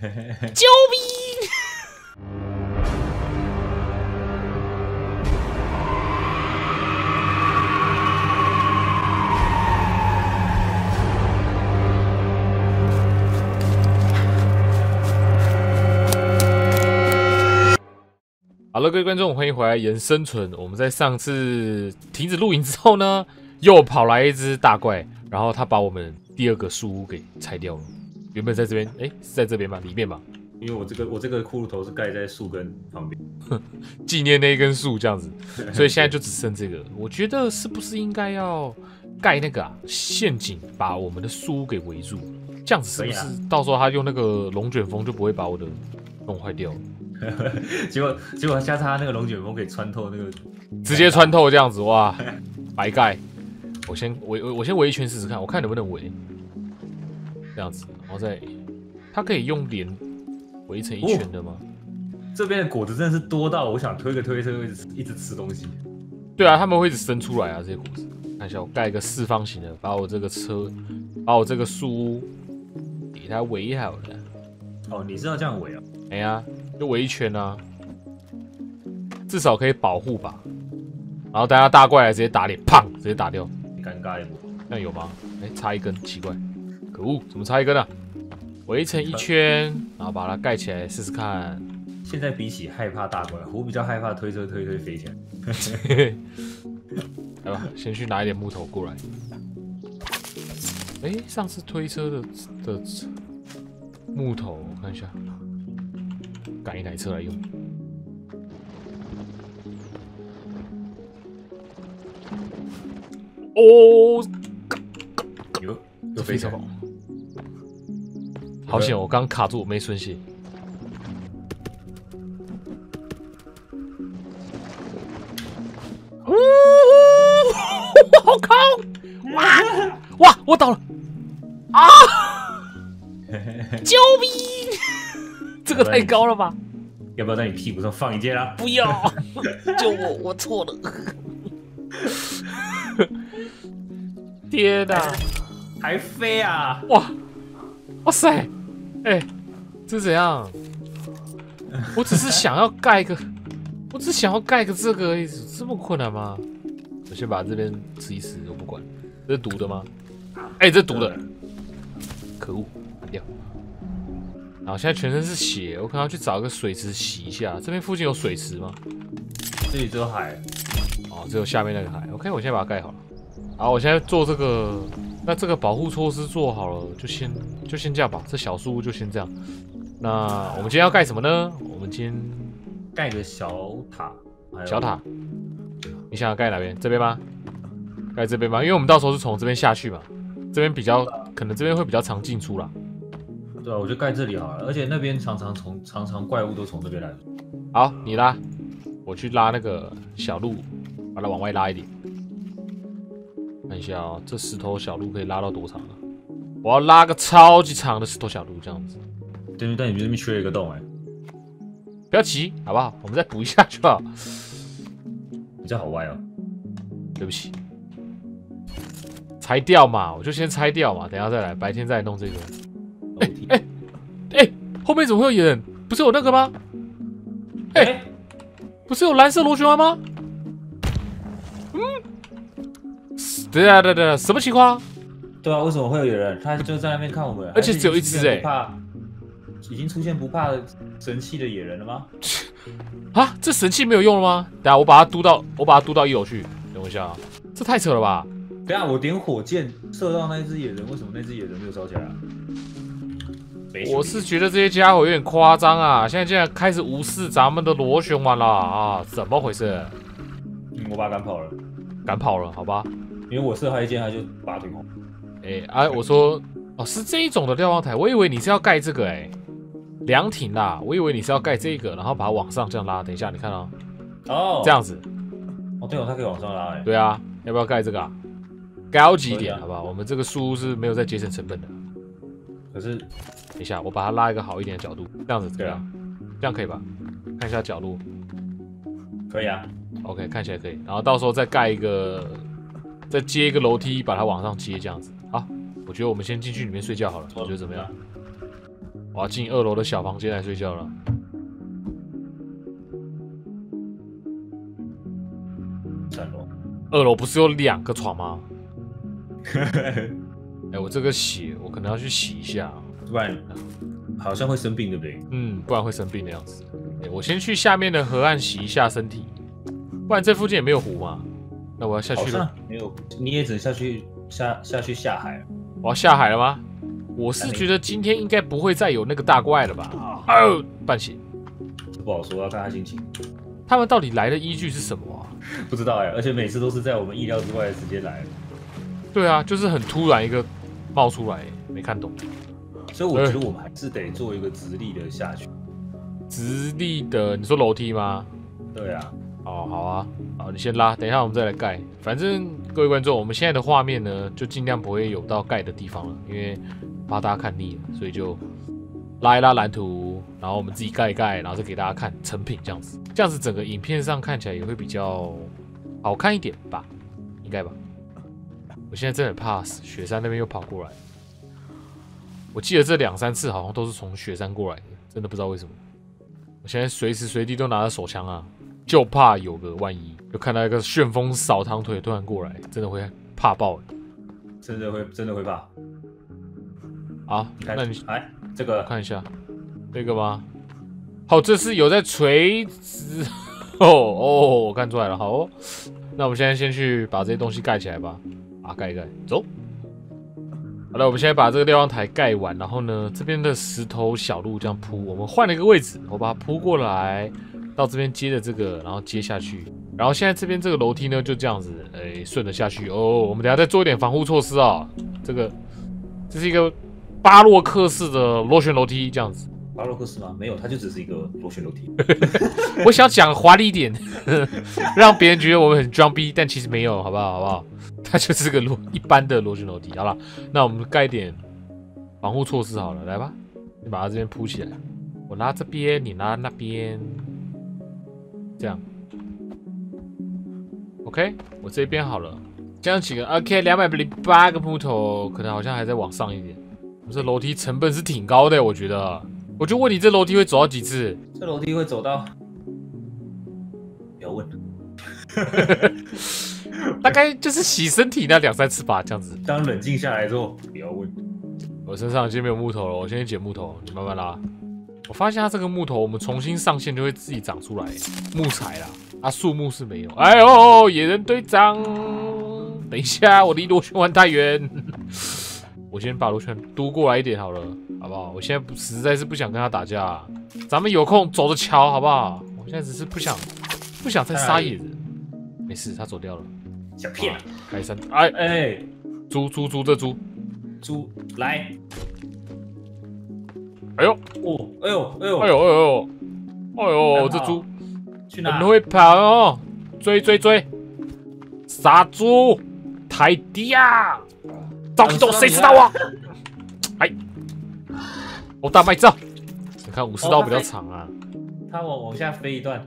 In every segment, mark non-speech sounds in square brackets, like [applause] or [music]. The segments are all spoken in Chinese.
救命！好了，各位观众，欢迎回来《延生存》。我们在上次停止录影之后呢，又跑来一只大怪，然后他把我们第二个树屋给拆掉了。原本在这边，哎，是在这边吗？里面吧？因为我这个我这个骷髅头是盖在树根旁边，[laughs] 纪念那一根树这样子，所以现在就只剩这个。我觉得是不是应该要盖那个啊陷阱，把我们的树屋给围住？这样子是不是到时候他用那个龙卷风就不会把我的弄坏掉？[laughs] 结果结果下次他那个龙卷风可以穿透那个，[laughs] 直接穿透这样子，哇，白盖。我先围我我先围一圈试试看，我看能不能围。这样子，然后再，它可以用脸围成一圈的吗？这边的果子真的是多到我想推个推车会一直一直吃东西。对啊，他们会一直伸出来啊，这些果子。看一下，我盖一个四方形的，把我这个车，把我这个树屋给它围好了。哦，你是要这样围啊？哎呀，就围一圈啊，至少可以保护吧。然后等下大怪来直接打脸，砰，直接打掉。很尴尬一幕。那有吗？哎，差一根，奇怪，可恶，怎么差一根啊？围成一圈，然后把它盖起来试试看。现在比起害怕大怪，我比较害怕推车推推飞起来。[laughs] 来吧，先去拿一点木头过来。哎，上次推车的的木头，我看一下，赶一台车来用。哦，有有飞起来非常好。好险，我刚卡住，没顺血。呜，好高！哇哇，我倒了！啊！救命！这个太高了吧！要不要在你屁股上放一件啊？不要！救我！我错了！天哪！还飞啊！哇，哇塞，哎、这是怎样？我只是想要盖个，我只是想要盖个这个而已，这么困难吗？我先把这边吃一吃，我不管。这是毒的吗？哎、这是毒的，可恶，关掉。然后现在全身是血，我可能要去找一个水池洗一下。这边附近有水池吗？这里只有海，哦，只有下面那个海。OK，我先把它盖好了。好，我现在做这个，那这个保护措施做好了，就先就先这样吧。这小树屋就先这样。那我们今天要盖什么呢？我们今天盖个小塔，小塔，你想要盖哪边？这边吗？盖这边吗？因为我们到时候是从这边下去嘛，这边比较可能这边会比较常进出啦。对啊，我就盖这里好了。而且那边常常从常常怪物都从这边来。好，你拉，我去拉那个小路，把它往外拉一点。看一下哦，这石头小路可以拉到多长啊？我要拉个超级长的石头小路，这样子。对，但你这边缺了一个洞哎、不要急，好不好？我们再补一下就好。你这好歪哦。对不起，拆掉嘛，我就先拆掉嘛，等一下再来，白天再来弄这个。楼梯。哎哎，后面怎么会有人？不是有那个吗？哎哎，不是有蓝色螺旋丸吗？嗯，对啊对啊对啊，什么情况？对啊，为什么会有人？他就在那边看我们，而且只有一只还是已经出现欸不怕，已经出现不怕神器的野人了吗？啊，这神器没有用了吗？等下我把它嘟到，我把它嘟到一楼去。等我一下啊，这太扯了吧？等下我点火箭射到那只野人，为什么那只野人没有烧起来我是觉得这些家伙有点夸张啊！现在竟然开始无视咱们的螺旋丸了啊！怎么回事？嗯，我把它赶跑了，赶跑了，好吧？因为我射他一箭，他就拔腿跑。哎、啊，我说哦，是这一种的瞭望台，我以为你是要盖这个哎、凉亭啦，我以为你是要盖这个，然后把它往上这样拉。等一下，你看哦、哦，这样子，哦，对哦，它可以往上拉哎。对啊，要不要盖这个啊？高级一点，好不好？我们这个书屋是没有在节省成本的。可是等一下，我把它拉一个好一点的角度，这样子对啊样？这样可以吧？看一下角度可以啊，，OK，看起来可以。然后到时候再盖一个，再接一个楼梯，把它往上接，这样子。好，我觉得我们先进去里面睡觉好了，你觉得怎么样？我要进二楼的小房间来睡觉了。三楼。二楼不是有两个床吗？[laughs] 哎，我这个血，我可能要去洗一下，不然好像会生病，对不对？嗯，不然会生病的样子。哎，我先去下面的河岸洗一下身体，不然这附近也没有湖嘛。那我要下去了。没有，你也只能下去下下去下海。我要下海了吗？我是觉得今天应该不会再有那个大怪了吧？哦，半血，不好说，要看他心情。他们到底来的依据是什么啊？[laughs] 不知道哎，而且每次都是在我们意料之外的时间来。对啊，就是很突然一个冒出来，没看懂。所以我觉得我们还是得做一个直立的下去。直立的，你说楼梯吗？对啊。哦，好啊，好，你先拉，等一下我们再来盖。反正各位观众，我们现在的画面呢，就尽量不会有到盖的地方了，因为。怕大家看腻了，所以就拉一拉蓝图，然后我们自己盖一盖，然后再给大家看成品这样子。这样子整个影片上看起来也会比较好看一点吧？应该吧？我现在真的很怕雪山那边又跑过来。我记得这两三次好像都是从雪山过来的，真的不知道为什么。我现在随时随地都拿着手枪啊，就怕有个万一，就看到一个旋风扫堂腿突然过来，真的会怕爆真的会，真的会怕。好，那你来这个看一下，这个吗？好，这是有在垂直 [laughs] 哦哦，我看出来了。好，那我们现在先去把这些东西盖起来吧。啊，盖一盖，走。好了，我们现在把这个瞭望台盖完，然后呢，这边的石头小路这样铺，我们换了一个位置，我把它铺过来，到这边接着这个，然后接下去。然后现在这边这个楼梯呢，就这样子，哎，顺着下去。哦，我们等下再做一点防护措施啊。这个，这是一个。巴洛克式的螺旋楼梯这样子，巴洛克式吗？没有，它就只是一个螺旋楼梯。[laughs] 我想讲华丽一点，[laughs] 让别人觉得我们很装逼，但其实没有，好不好？好不好？它就是个螺一般的螺旋楼梯。好了，那我们盖点防护措施好了，来吧，你把它这边铺起来，我拉这边，你拉那边，这样。OK，我这边好了，这样几个 OK，两百零八个木头，可能好像还在往上一点。这楼梯成本是挺高的，我觉得。我就问你，这楼梯会走到几次？这楼梯会走到，不要问。[laughs] 大概就是洗身体那两三次吧，这样子。当冷静下来之后，不要问。我身上已经没有木头了，我先去捡木头，你慢慢拉。我发现它这个木头，我们重新上线就会自己长出来木材啦。啊，树木是没有。哎呦，野人队长，等一下，我离螺旋丸太远。[laughs] 我先把螺旋嘟过来一点好了，好不好？我现在不实在是不想跟他打架，咱们有空走着瞧，好不好？我现在只是不想不想再杀野人，没事，他走掉了。小骗？开山，哎哎，猪猪猪这猪猪来！哎呦哦，哎呦哎呦哎呦哎呦哎呦，这猪去哪？很会跑哦，追追追！杀猪泰迪啊！着急走，谁知道啊？[laughs] 哎，我大麦照，你看武士刀比较长啊。他往往下飞一段，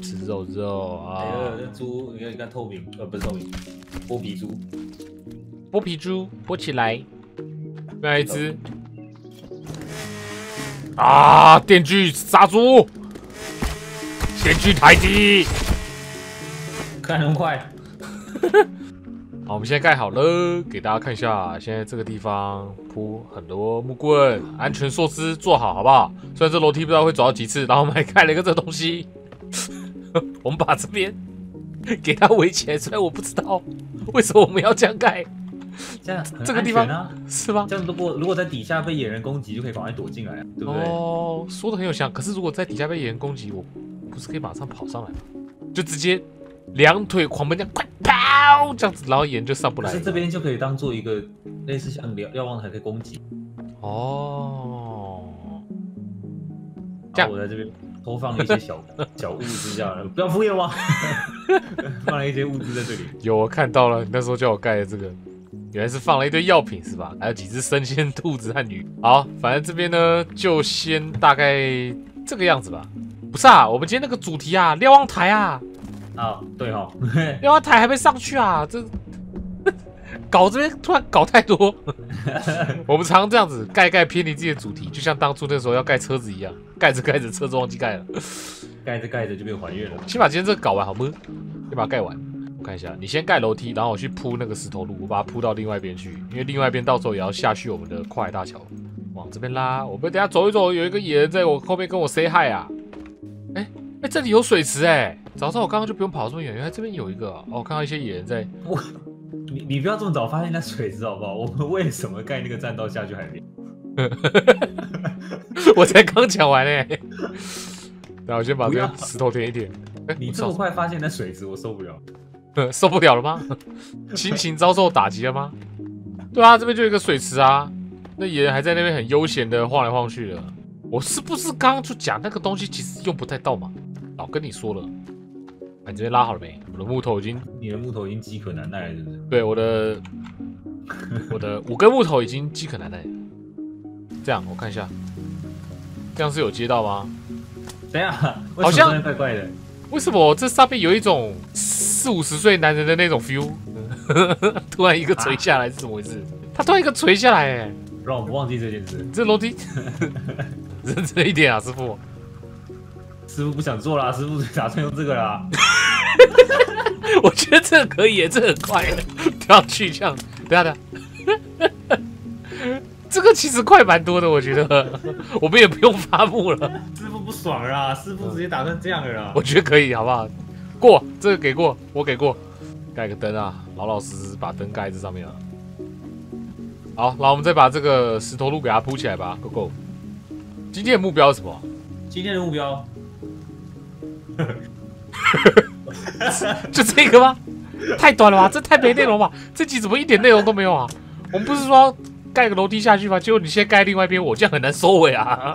吃肉肉啊！哎呦这猪，你看你看透明，呃，不是透明，剥皮猪，剥皮猪剥起来，另一只啊！电锯杀猪，电锯太低，看那么快。好，我们现在盖好了，给大家看一下。现在这个地方铺很多木棍，安全措施做好，好不好？虽然这楼梯不知道会走到几次，然后我们还盖了一个这东西。[laughs] 我们把这边给它围起来，虽然我不知道为什么我们要这样盖。[laughs] 这样这个地方是吗？这样如果如果在底下被野人攻击，就可以赶快躲进来，对不对？哦，说的很有像。可是如果在底下被野人攻击，我不是可以马上跑上来吗？就直接。两腿狂奔，这样快跑，这样子，然后野人就上不来。是这边就可以当做一个类似像瞭瞭望台可以攻击。哦，这样我在这边投放一些小小物资，这样不要敷衍我。[laughs] 放了一些物资在这里。有，我看到了，那时候叫我盖的这个，原来是放了一堆药品是吧？还有几只生鲜兔子和鱼。好，反正这边呢，就先大概这个样子吧。不是啊，我们今天那个主题啊，瞭望台啊。啊，对哈，[laughs] 瞭望台还没上去啊，这 [laughs] 搞这边突然搞太多。[laughs] 我们常这样子盖盖偏离自己的主题，就像当初那时候要盖车子一样，盖着盖着车子忘记盖了，盖着盖着就变还原了。先把今天这个搞完好吗？先把它盖完。我看一下，你先盖楼梯，然后我去铺那个石头路，我把它铺到另外一边去，因为另外一边到时候也要下去我们的跨海大桥，往这边拉。我们等下走一走，有一个野人在我后面跟我 say hi 啊。哎哎，这里有水池哎，早知道我刚刚就不用跑这么远，原来这边有一个。哦，我看到一些野人在。我，你你不要这么早发现那水池好不好？[laughs] 我们为什么盖那个栈道下去海边？[laughs] 我才刚讲完哎。那我先把这个石头填一填。你这么快发现那水池，我受不了。受不了了吗？[laughs] 心情遭受打击了吗？对啊，这边就有一个水池啊，那野人还在那边很悠闲的晃来晃去的。我是不是刚刚就讲那个东西其实用不太到嘛？老跟你说了。你这边拉好了没？我的木头已经，你的木头已经饥渴难耐了，是不是？对，我的，我的五根木头已经饥渴难耐。这样，我看一下，这样是有接到吗？等下，好像怪怪的。为什么这上面有一种四五十岁男人的那种 feel？[laughs] 突然一个垂下来是怎么回事？他突然一个垂下来，哎，让我们忘记这件事。这楼梯，[laughs] 认真一点啊，师傅。师傅不想做啦，师傅打算用这个啦。[laughs] 我觉得这个可以，这很快，跳去这样，等下等下。这个其实快蛮多的，我觉得，我们也不用发布了。师傅不爽啦，师傅直接打算这样了啦。我觉得可以，好不好？过，这个给过，我给过。盖个灯啊，老老实实把灯盖在上面啊。好，然后我们再把这个石头路给它铺起来吧，Go Go。今天的目标是什么？今天的目标，[laughs] 就这个吗？太短了吧，这太没内容吧？这集怎么一点内容都没有啊？我们不是说？盖个楼梯下去吗，结果你先盖另外一边，我这样很难收尾啊！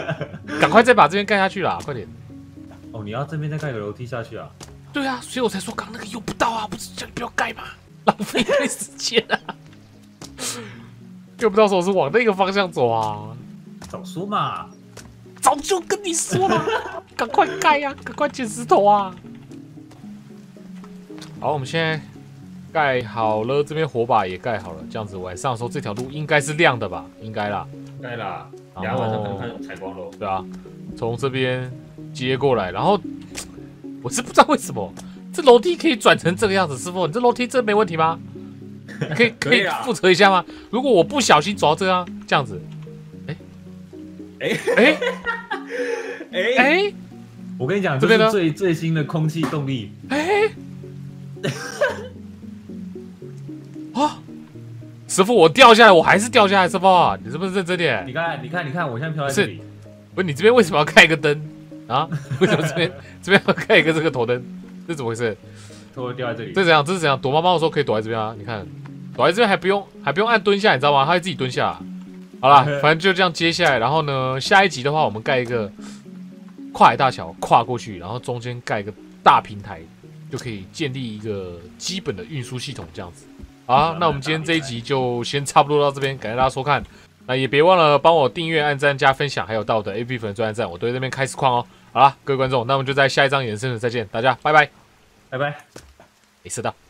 [laughs] 赶快再把这边盖下去啦，快点！哦，你要这边再盖个楼梯下去啊？对啊，所以我才说刚那个用不到啊，不是叫你不要盖吗？浪费时间啊！用不到时候是往那个方向走啊！早说嘛！早就跟你说了，赶快盖呀，赶快捡石头啊！好，我们现在。盖好了，这边火把也盖好了，这样子晚上的时候这条路应该是亮的吧？应该啦，盖啦，然后晚上可能看采光喽。对啊，从这边接过来，然后我是不知道为什么这楼梯可以转成这个样子，师傅，你这楼梯真没问题吗？可以 [laughs] 可以复责一下吗？如果我不小心走到这样这样子，哎哎哎哎哎，我跟你讲，这边最最新的空气动力，哎。啊！师傅，我掉下来，我还是掉下来，师傅，你是不是认真点？你看，你看，你看，我现在飘在这里。不是，你这边为什么要开一个灯啊？[laughs] 为什么这边这边要开一个这个头灯？这怎么回事？头掉在这里。这怎样？这是怎样？躲猫猫的时候可以躲在这边啊？你看，躲在这边还不用还不用按蹲下，你知道吗？它会自己蹲下。好了，[laughs] 反正就这样接下来，然后呢，下一集的话，我们盖一个跨海大桥，跨过去，然后中间盖一个大平台，就可以建立一个基本的运输系统，这样子。好，[laughs] 那我们今天这一集就先差不多到这边，感谢大家收看。那也别忘了帮我订阅、按赞、加分享，还有到我的 A P 粉专站，我都在那边开实况哦。好了，各位观众，那我们就在下一张延伸的再见，大家拜拜，拜拜，没事的。